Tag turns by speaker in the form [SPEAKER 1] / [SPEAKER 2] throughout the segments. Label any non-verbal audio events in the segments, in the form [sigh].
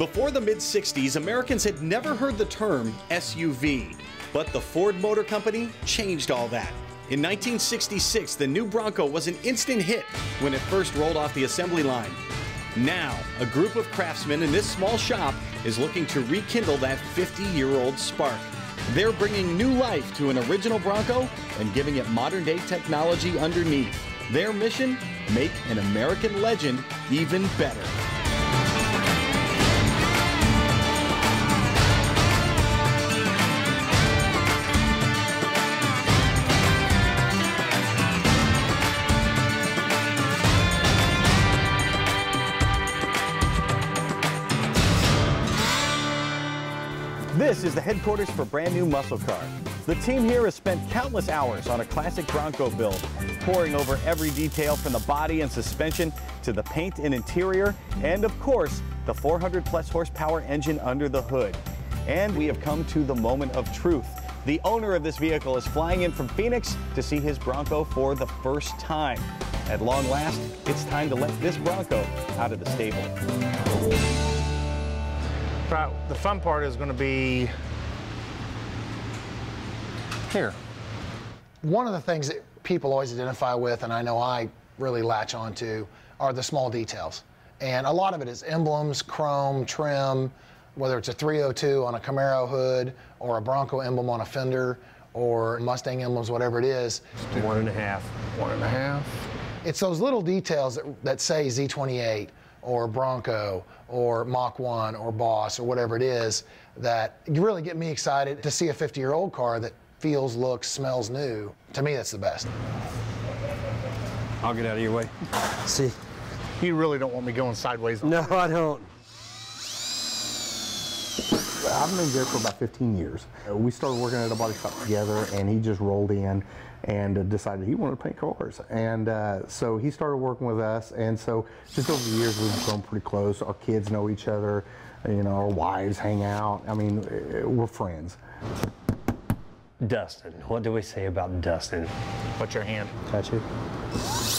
[SPEAKER 1] Before the mid 60s, Americans had never heard the term SUV, but the Ford Motor Company changed all that. In 1966, the new Bronco was an instant hit when it first rolled off the assembly line. Now, a group of craftsmen in this small shop is looking to rekindle that 50 year old spark. They're bringing new life to an original Bronco and giving it modern day technology underneath. Their mission? Make an American legend even better.
[SPEAKER 2] This is the headquarters for brand new muscle car. The team here has spent countless hours on a classic Bronco build, poring over every detail from the body and suspension to the paint and interior, and of course, the 400 plus horsepower engine under the hood. And we have come to the moment of truth. The owner of this vehicle is flying in from Phoenix to see his Bronco for the first time. At long last, it's time to let this Bronco out of the stable.
[SPEAKER 3] Right, the fun part is going to be here.
[SPEAKER 4] One of the things that people always identify with, and I know I really latch onto, are the small details. And a lot of it is emblems, chrome, trim, whether it's a 302 on a Camaro hood or a Bronco emblem on a fender or Mustang emblems, whatever it is.
[SPEAKER 3] One and a half. One and a half.
[SPEAKER 4] It's those little details that, that say Z28 or Bronco or Mach 1 or Boss or whatever it is that really get me excited to see a 50 year old car that feels, looks, smells new. To me, that's the best.
[SPEAKER 5] I'll get out of your way.
[SPEAKER 6] See,
[SPEAKER 3] You really don't want me going sideways.
[SPEAKER 6] no, I don't.
[SPEAKER 7] I've known Jared for about 15 years. Uh, We started working at a body shop together, and he just rolled in and uh, decided he wanted to paint cars. And uh, so he started working with us, and so just over the years we've grown pretty close. Our kids know each other, you know, our wives hang out. I mean, uh, we're friends.
[SPEAKER 5] Dustin. What do we say about Dustin?
[SPEAKER 3] Put your hand.
[SPEAKER 6] Got you.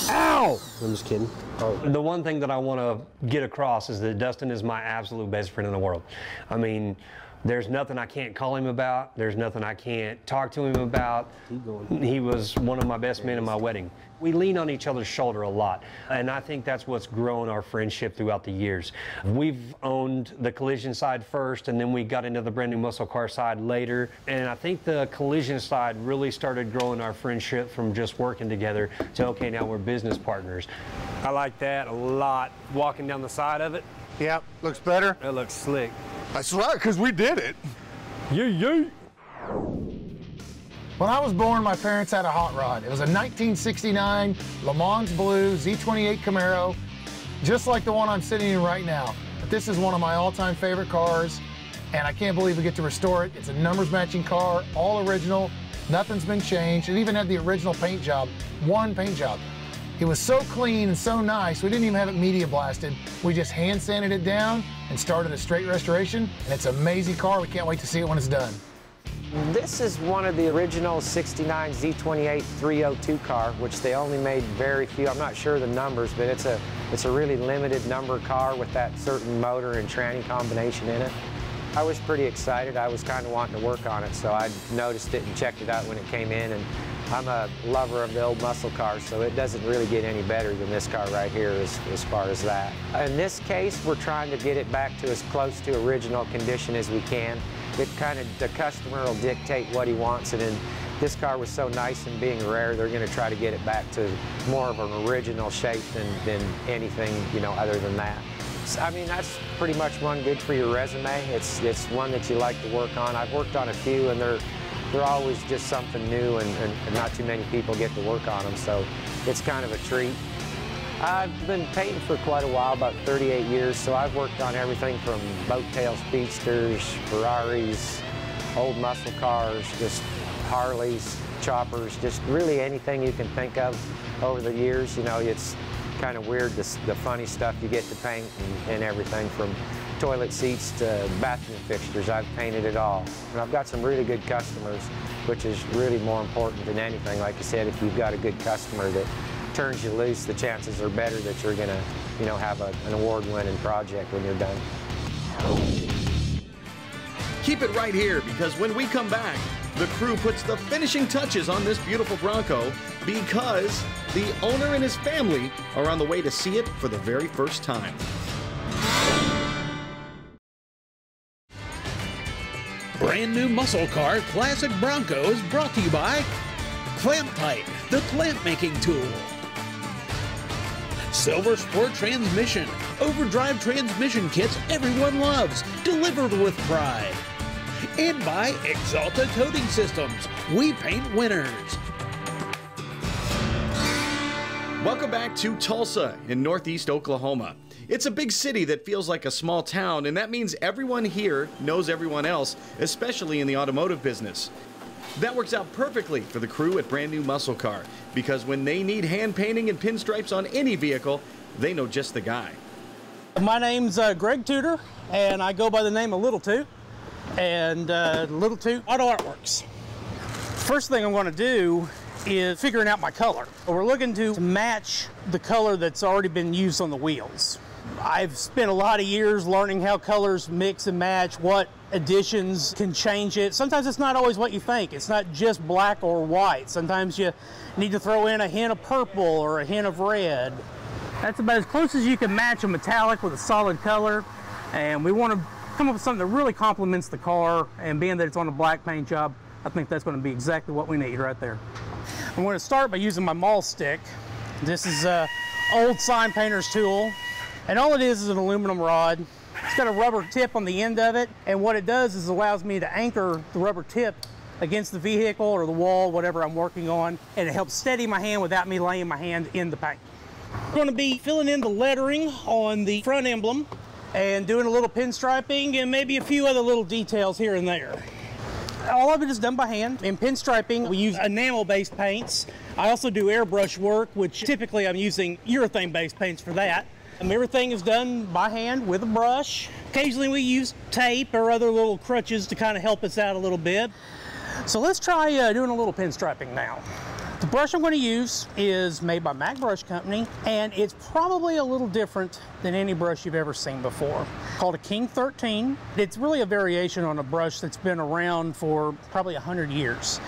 [SPEAKER 6] Ow! I'm just kidding.
[SPEAKER 5] The one thing that I want to get across is that Dustin is my absolute best friend in the world. I mean, there's nothing I can't call him about. There's nothing I can't talk to him about. He was one of my best men in my wedding. We lean on each other's shoulder a lot, and I think that's what's grown our friendship throughout the years. We've owned the collision side first, and then we got into the brand new muscle car side later. And I think the collision side really started growing our friendship from just working together to okay, now we're business partners. I like that a lot. Walking down the side of it,
[SPEAKER 3] Yep, looks better.
[SPEAKER 5] It looks slick.
[SPEAKER 3] That's right, because we did it.
[SPEAKER 5] Yeah, yeah.
[SPEAKER 4] When I was born, my parents had a hot rod. It was a 1969 Le Mans Blue Z28 Camaro, just like the one I'm sitting in right now. But this is one of my all-time favorite cars, and I can't believe we get to restore it. It's a numbers matching car, all original. Nothing's been changed. It even had the original paint job, one paint job. It was so clean and so nice, we didn't even have it media blasted. We just hand sanded it down and started a straight restoration, and it's an amazing car. We can't wait to see it when it's done.
[SPEAKER 8] This is one of the original 69 Z28 302 car, which they only made very few. I'm not sure the numbers, but it's a it's a really limited number car with that certain motor and tranny combination in it. I was pretty excited. I was kind of wanting to work on it, so I noticed it and checked it out when it came in. And I'm a lover of the old muscle cars, so it doesn't really get any better than this car right here as, as far as that. In this case, we're trying to get it back to as close to original condition as we can. It kind of, the customer will dictate what he wants, and then this car was so nice and being rare, they're going to try to get it back to more of an original shape than, than anything, you know, other than that. I mean, that's pretty much one good for your resume. It's, it's one that you like to work on. I've worked on a few, and they're, they're always just something new, and, and, and not too many people get to work on them, so it's kind of a treat. I've been painting for quite a while, about 38 years, so I've worked on everything from boat tail speedsters, Ferraris, old muscle cars, just Harleys, choppers, just really anything you can think of over the years. You know, it's kind of weird, the, the funny stuff you get to paint and, and everything from toilet seats to bathroom fixtures. I've painted it all. And I've got some really good customers, which is really more important than anything. Like I said, if you've got a good customer that turns you loose, the chances are better that you're gonna, you know, have a, an award-winning project when you're done.
[SPEAKER 1] Keep it right here because when we come back, the crew puts the finishing touches on this beautiful Bronco because the owner and his family are on the way to see it for the very first time.
[SPEAKER 9] Brand new muscle car Classic Bronco is brought to you by Clamp Tight, the clamp making tool. Silver Sport Transmission, overdrive transmission kits everyone loves, delivered with pride. And by Axalta Coating Systems, we paint winners.
[SPEAKER 1] Welcome back to Tulsa in northeast Oklahoma. It's a big city that feels like a small town, and that means everyone here knows everyone else, especially in the automotive business. That works out perfectly for the crew at Brand New Muscle Car because when they need hand painting and pinstripes on any vehicle, they know just the guy.
[SPEAKER 10] My name's uh, Greg Tudor, and I go by the name of Little Toot, and uh, Little Toot Auto Artworks. First thing I'm going to do is figuring out my color. We're looking to match the color that's already been used on the wheels. I've spent a lot of years learning how colors mix and match, what additions can change it. Sometimes it's not always what you think. It's not just black or white. Sometimes you need to throw in a hint of purple or a hint of red. That's about as close as you can match a metallic with a solid color. And we want to come up with something that really complements the car. And being that it's on a black paint job, I think that's going to be exactly what we need right there. I'm going to start by using my maul stick. This is a old sign painter's tool. And all it is is an aluminum rod. It's got a rubber tip on the end of it. And what it does is allows me to anchor the rubber tip against the vehicle or the wall, whatever I'm working on. And it helps steady my hand without me laying my hand in the paint. I'm going to be filling in the lettering on the front emblem and doing a little pinstriping and maybe a few other little details here and there. All of it is done by hand. In pinstriping, we use enamel-based paints. I also do airbrush work, which typically I'm using urethane-based paints for that. Um, everything is done by hand with a brush. Occasionally we use tape or other little crutches to kind of help us out a little bit. So let's try uh, doing a little pinstriping now. The brush I'm going to use is made by Mack Brush Company, and it's probably a little different than any brush you've ever seen before. Called a King 13. It's really a variation on a brush that's been around for probably 100 years.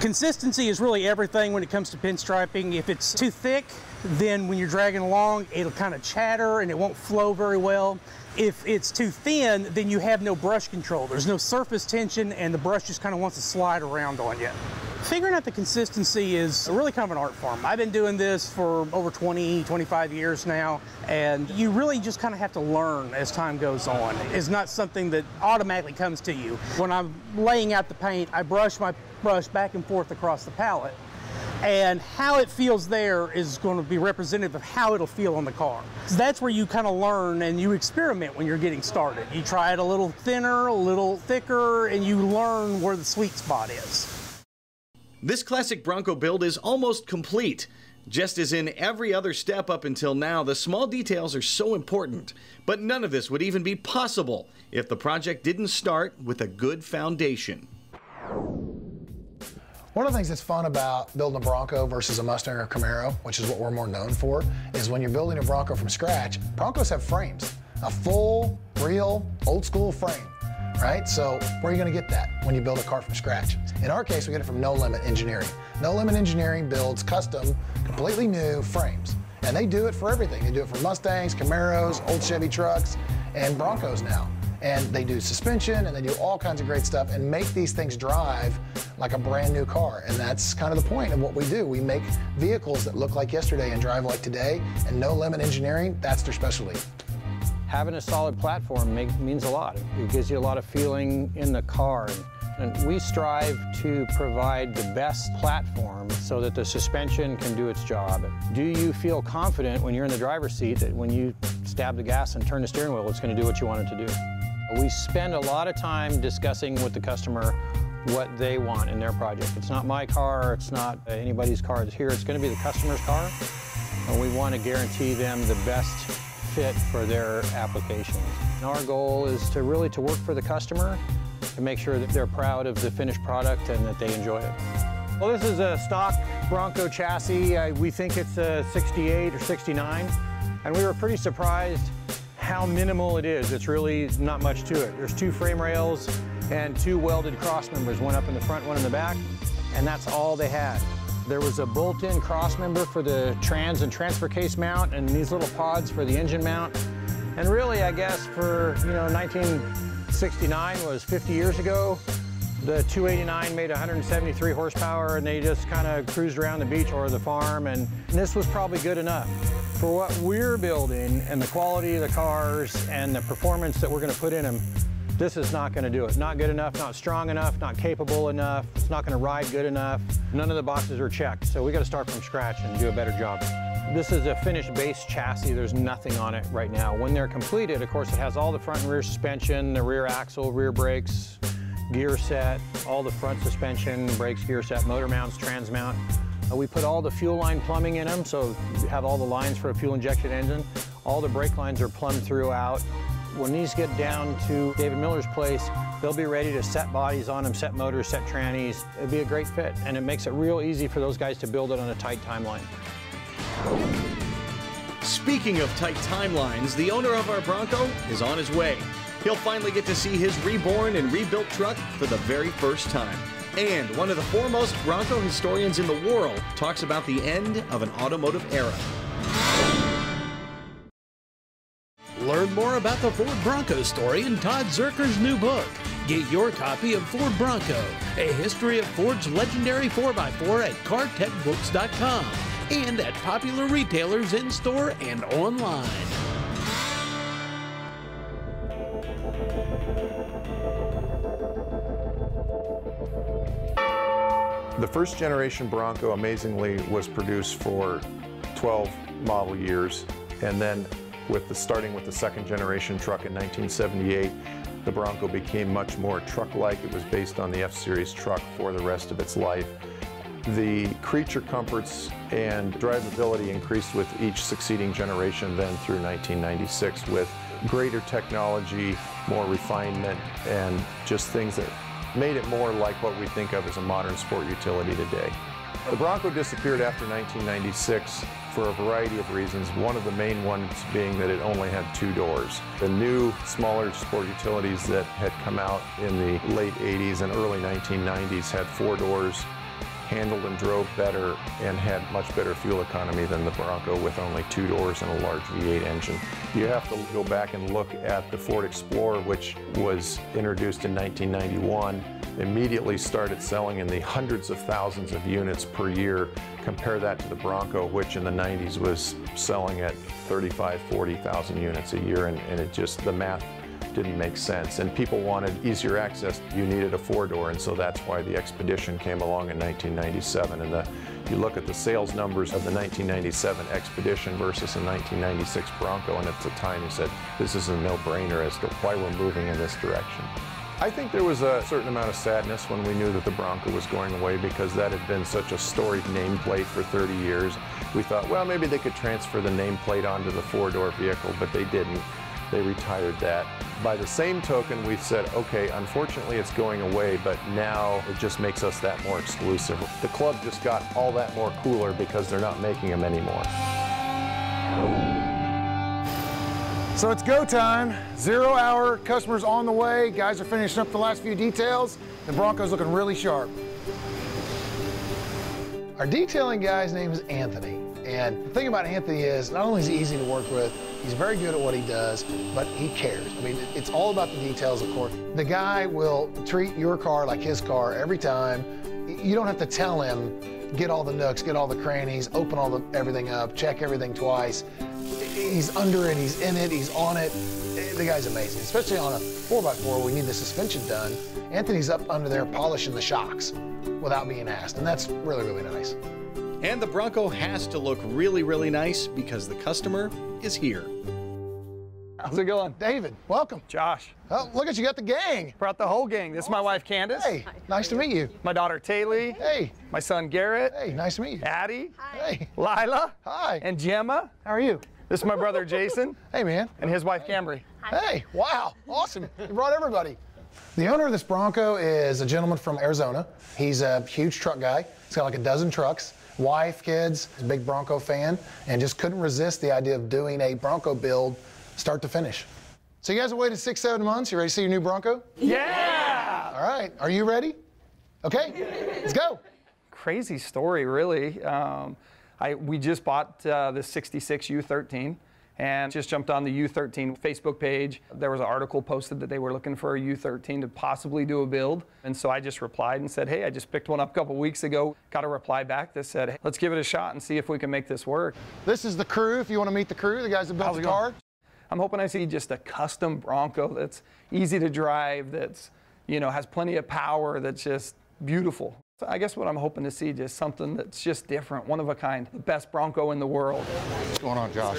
[SPEAKER 10] Consistency is really everything when it comes to pinstriping. If it's too thick, then when you're dragging along, it'll kind of chatter and it won't flow very well. If it's too thin, then you have no brush control. There's no surface tension and the brush just kind of wants to slide around on you. Figuring out the consistency is really kind of an art form. I've been doing this for over 20, 25 years now, and you really just kind of have to learn as time goes on. It's not something that automatically comes to you. When I'm laying out the paint, I brush my brush back and forth across the palette. And how it feels there is going to be representative of how it'll feel on the car. So that's where you kind of learn and you experiment when you're getting started. You try it a little thinner, a little thicker, and you learn where the sweet spot is.
[SPEAKER 1] This classic Bronco build is almost complete. Just as in every other step up until now, the small details are so important. But none of this would even be possible if the project didn't start with a good foundation.
[SPEAKER 4] One of the things that's fun about building a Bronco versus a Mustang or Camaro, which is what we're more known for, is when you're building a Bronco from scratch, Broncos have frames. A full, real, old school frame, right? So where are you gonna get that when you build a car from scratch? In our case, we get it from No Limit Engineering. No Limit Engineering builds custom, completely new frames. And they do it for everything. They do it for Mustangs, Camaros, old Chevy trucks, and Broncos now and they do suspension and they do all kinds of great stuff and make these things drive like a brand new car. And that's kind of the point of what we do. We make vehicles that look like yesterday and drive like today, and No Limit Engineering, that's their specialty.
[SPEAKER 11] Having a solid platform make, means a lot. It gives you a lot of feeling in the car. And we strive to provide the best platform so that the suspension can do its job. Do you feel confident when you're in the driver's seat that when you stab the gas and turn the steering wheel, it's going to do what you want it to do? We spend a lot of time discussing with the customer what they want in their project. It's not my car, it's not anybody's car here, it's going to be the customer's car. And we want to guarantee them the best fit for their application. And our goal is to really to work for the customer to make sure that they're proud of the finished product and that they enjoy it. Well, this is a stock Bronco chassis. We think it's a 68 or 69. And we were pretty surprised how minimal it is. It's really not much to it. There's two frame rails and two welded cross members, one up in the front, one in the back, and that's all they had. There was a bolt-in cross member for the trans and transfer case mount and these little pods for the engine mount. And really, I guess for, you know, 1969 was 50 years ago, the 289 made 173 horsepower and they just kind of cruised around the beach or the farm and this was probably good enough. For what we're building and the quality of the cars and the performance that we're going to put in them, this is not going to do it. Not good enough, not strong enough, not capable enough. It's not going to ride good enough. None of the boxes are checked. So we got to start from scratch and do a better job. This is a finished base chassis. There's nothing on it right now. When they're completed, of course, it has all the front and rear suspension, the rear axle, rear brakes, gear set, all the front suspension, brakes, gear set, motor mounts, trans mount. Uh, we put all the fuel line plumbing in them, so you have all the lines for a fuel injection engine. All the brake lines are plumbed throughout. When these get down to David Miller's place, they'll be ready to set bodies on them, set motors, set trannies. It'd be a great fit, and it makes it real easy for those guys to build it on a tight timeline.
[SPEAKER 1] Speaking of tight timelines, the owner of our Bronco is on his way. He'll finally get to see his reborn and rebuilt truck for the very first time. And one of the foremost Bronco historians in the world talks about the end of an automotive era.
[SPEAKER 9] Learn more about the Ford Bronco story in Todd Zuercher's new book. Get your copy of Ford Bronco, a history of Ford's legendary 4x4 at cartechbooks.com and at popular retailers in store and online.
[SPEAKER 12] First generation Bronco, amazingly, was produced for 12 model years. And then with the starting with the second generation truck in 1978, the Bronco became much more truck-like. It was based on the F-Series truck for the rest of its life. The creature comforts and drivability increased with each succeeding generation then through 1996 with greater technology, more refinement, and just things that made it more like what we think of as a modern sport utility today. The Bronco disappeared after 1996 for a variety of reasons, one of the main ones being that it only had two doors. The new, smaller sport utilities that had come out in the late 80s and early 1990s had four doors, handled and drove better, and had much better fuel economy than the Bronco with only two doors and a large V8 engine. You have to go back and look at the Ford Explorer, which was introduced in 1991 immediately started selling in the hundreds of thousands of units per year. Compare that to the Bronco, which in the 90s was selling at 35, 40,000 units a year, and, and it just, the math didn't make sense. And people wanted easier access. You needed a four-door, and so that's why the Expedition came along in 1997. And the, you look at the sales numbers of the 1997 Expedition versus the 1996 Bronco, and at the time you said, this is a no-brainer as to why we're moving in this direction. I think there was a certain amount of sadness when we knew that the Bronco was going away because that had been such a storied nameplate for 30 years. We thought, well, maybe they could transfer the nameplate onto the four-door vehicle, but they didn't. They retired that. By the same token, we've said, okay, unfortunately it's going away, but now it just makes us that more exclusive. The club just got all that more cooler because they're not making them anymore.
[SPEAKER 4] So it's go time. Zero hour, customers on the way. Guys are finishing up the last few details. The Bronco's looking really sharp. Our detailing guy's name is Anthony. And the thing about Anthony is, not only is he easy to work with, he's very good at what he does, but he cares. I mean, it's all about the details, of course. The guy will treat your car like his car every time. You don't have to tell him, get all the nooks, get all the crannies, open all the everything up, check everything twice. He's under it, he's in it, he's on it. The guy's amazing, especially on a 4x4 where we need the suspension done. Anthony's up under there polishing the shocks without being asked, and that's really, really nice.
[SPEAKER 1] And the Bronco has to look really, really nice because the customer is here.
[SPEAKER 13] How's it going?
[SPEAKER 4] David, welcome.
[SPEAKER 13] Josh.
[SPEAKER 4] Oh, look at you got the gang.
[SPEAKER 13] Brought the whole gang. This is my wife, Candace.
[SPEAKER 4] Hey, nice to meet you.
[SPEAKER 13] My daughter, Taylee.
[SPEAKER 4] Hey.
[SPEAKER 13] My son, Garrett.
[SPEAKER 4] Hey, nice to meet you.
[SPEAKER 13] Addie.
[SPEAKER 4] Hey.
[SPEAKER 13] Lila.
[SPEAKER 4] Hi.
[SPEAKER 13] And Gemma.
[SPEAKER 4] How are you?
[SPEAKER 13] This is my brother, Jason. [laughs]
[SPEAKER 4] hey, man.
[SPEAKER 13] And his wife, Cambry.
[SPEAKER 4] Hey, wow, awesome. You brought everybody. The owner of this Bronco is a gentleman from Arizona. He's a huge truck guy. He's got like a dozen trucks. Wife, kids, big Bronco fan, and just couldn't resist the idea of doing a Bronco build start to finish. So you guys have waited six, seven months. You ready to see your new Bronco?
[SPEAKER 13] Yeah!
[SPEAKER 4] All right. Are you ready? Okay, let's go.
[SPEAKER 13] Crazy story, really. Um, I, we just bought uh, the 66 U13 and just jumped on the U13 Facebook page. There was an article posted that they were looking for a U13 to possibly do a build. And so I just replied and said, hey, I just picked one up a couple weeks ago. Got a reply back that said, hey, let's give it a shot and see if we can make this work.
[SPEAKER 4] This is the crew. If you want to meet the crew, the guys that built
[SPEAKER 13] How's
[SPEAKER 4] the
[SPEAKER 13] it going?
[SPEAKER 4] car.
[SPEAKER 13] I'm hoping I see just a custom Bronco that's easy to drive, that's, you know, has plenty of power, that's just beautiful. So I guess what I'm hoping to see just something that's just different, one of a kind, the best Bronco in the world.
[SPEAKER 3] What's going on, Josh?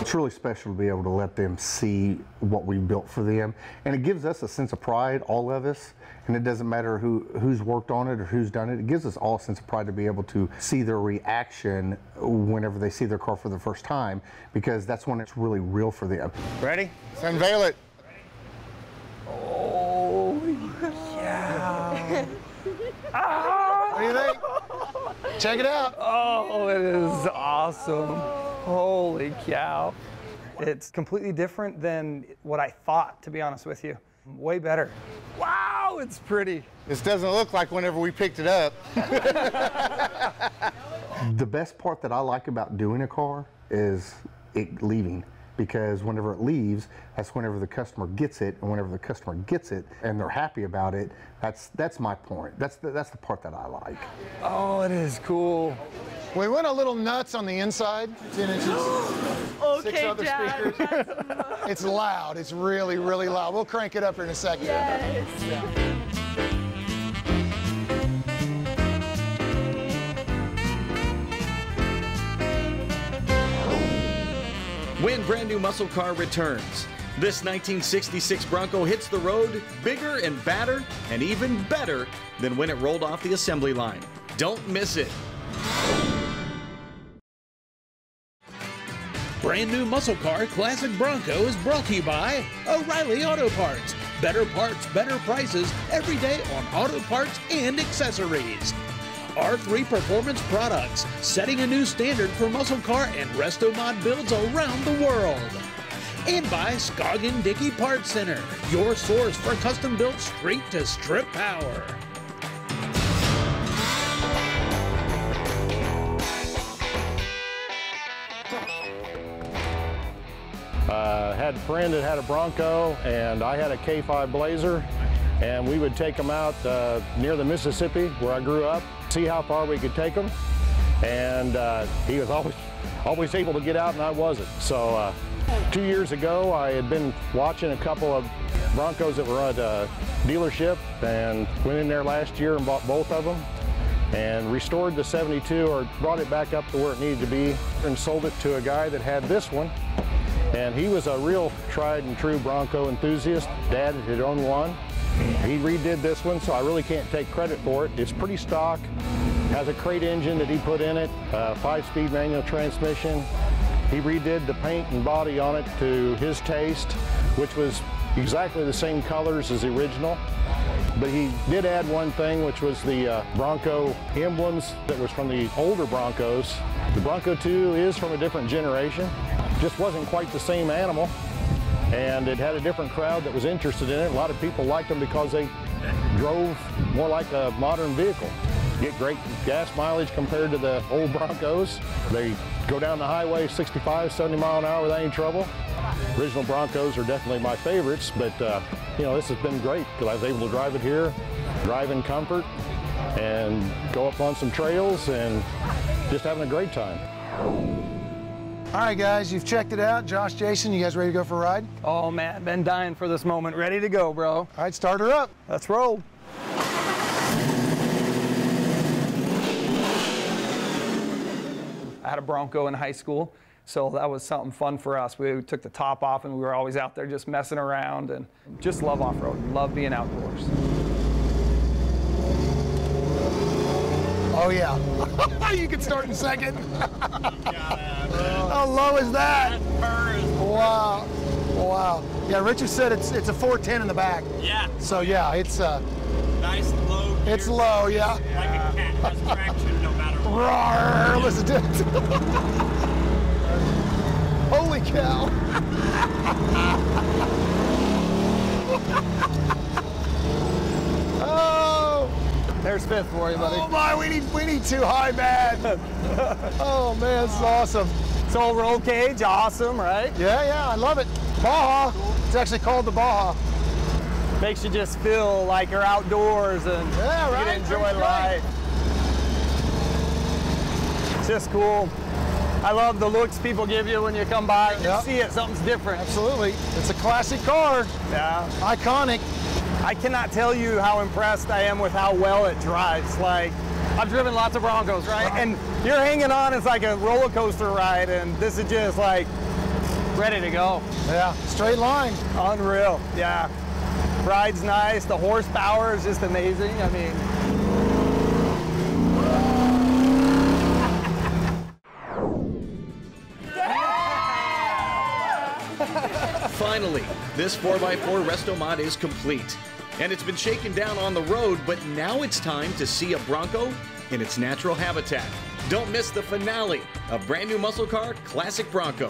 [SPEAKER 7] It's really special to be able to let them see what we built for them. And it gives us a sense of pride, all of us. And it doesn't matter who, who's worked on it or who's done it. It gives us all a sense of pride to be able to see their reaction whenever they see their car for the first time, because that's when it's really real for them.
[SPEAKER 3] Ready? Let's unveil it.
[SPEAKER 13] Oh, Holy cow.
[SPEAKER 4] What do you think? Check it out.
[SPEAKER 13] Oh, it is awesome. Holy cow. It's completely different than what I thought, to be honest with you. Way better. Wow, it's pretty.
[SPEAKER 3] This doesn't look like whenever we picked it up. [laughs]
[SPEAKER 7] The best part that I like about doing a car is it leaving. Because whenever it leaves, that's whenever the customer gets it, and whenever the customer gets it and they're happy about it, that's that's my point. That's the, that's the part that I like.
[SPEAKER 13] Oh, it is cool.
[SPEAKER 4] We went a little nuts on the inside, 10 inches. [gasps]
[SPEAKER 14] Okay,
[SPEAKER 4] Six other
[SPEAKER 14] Dad.
[SPEAKER 4] speakers. It's loud. It's really, really loud. We'll crank it up here in a second.
[SPEAKER 1] When brand new muscle car returns, this 1966 Bronco hits the road bigger and badder and even better than when it rolled off the assembly line. Don't miss it.
[SPEAKER 9] Brand new muscle car Classic Bronco is brought to you by O'Reilly Auto Parts. Better parts, better prices every day on auto parts and accessories. R3 Performance Products, setting a new standard for muscle car and resto mod builds around the world. And by Scoggin Dickey Parts Center, your source for custom built street to strip power.
[SPEAKER 15] Uh, had a friend that had a Bronco, and I had a K5 Blazer, and we would take them out uh, near the Mississippi, where I grew up, see how far we could take them. And uh, he was always, always able to get out, and I wasn't. So uh, two years ago, I had been watching a couple of Broncos that were at a dealership, and went in there last year and bought both of them and restored the 72 or brought it back up to where it needed to be and sold it to a guy that had this one and he was a real tried and true Bronco enthusiast. Dad had owned one. He redid this one, so I really can't take credit for it. It's pretty stock, has a crate engine that he put in it, five-speed manual transmission. He redid the paint and body on it to his taste, which was exactly the same colors as the original. But he did add one thing, which was the uh, Bronco emblems that was from the older Broncos. The Bronco 2 is from a different generation. Just wasn't quite the same animal. And it had a different crowd that was interested in it. A lot of people liked them because they drove more like a modern vehicle. Get great gas mileage compared to the old Broncos. They go down the highway 65, 70 mile an hour without any trouble. Original Broncos are definitely my favorites, but uh, you know, this has been great because I was able to drive it here, drive in comfort, and go up on some trails and just having a great time.
[SPEAKER 4] All right, guys, you've checked it out. Josh, Jason, you guys ready to go for a ride?
[SPEAKER 13] Oh man, been dying for this moment. Ready to go, bro. All
[SPEAKER 4] right, start her up.
[SPEAKER 13] Let's roll. I had a Bronco in high school, so that was something fun for us. We took the top off and we were always out there just messing around and just love off-road, love being outdoors.
[SPEAKER 4] Oh yeah. [laughs] you can start in second. [laughs] How low is that? wow. Wow. Yeah, Richard said it's it's a 410 in the back.
[SPEAKER 16] Yeah.
[SPEAKER 4] So yeah, it's uh
[SPEAKER 16] nice low.
[SPEAKER 4] It's low, yeah. yeah.
[SPEAKER 16] Like a cat has traction no matter what.
[SPEAKER 4] Roar, listen to it. Holy cow. [laughs]
[SPEAKER 13] There's fifth for you, buddy.
[SPEAKER 4] Oh my, we need we need two high bad. [laughs] oh man, this is awesome.
[SPEAKER 13] So roll cage, awesome, right?
[SPEAKER 4] Yeah, yeah, I love it. Baja. It's actually called the Baja.
[SPEAKER 13] Makes you just feel like you're outdoors and
[SPEAKER 4] Yeah,
[SPEAKER 13] you can enjoy
[SPEAKER 4] great.
[SPEAKER 13] life. It's just cool. I love the looks people give you when you come by. You
[SPEAKER 4] Yep.
[SPEAKER 13] see it, something's different.
[SPEAKER 4] Absolutely. It's a classic car.
[SPEAKER 13] Yeah.
[SPEAKER 4] Iconic.
[SPEAKER 13] I cannot tell you how impressed I am with how well it drives. Like, I've driven lots of Broncos, right? And you're hanging on, it's like a roller coaster ride, and this is just like ready to go.
[SPEAKER 4] Yeah, straight line.
[SPEAKER 13] Unreal, yeah. Ride's nice, the horsepower is just amazing. I mean,
[SPEAKER 1] Finally, this 4x4 resto mod is complete. And it's been shaken down on the road, but now it's time to see a Bronco in its natural habitat. Don't miss the finale of brand new muscle car Classic Bronco.